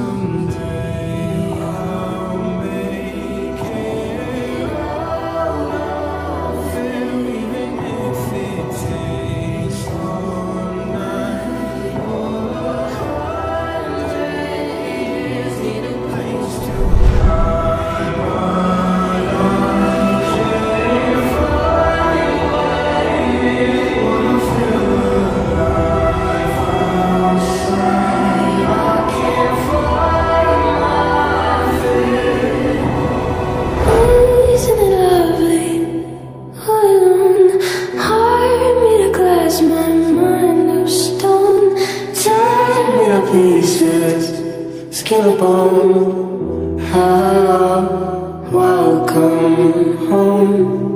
some in mind of stone Tear me to pieces, skin and bone welcome home.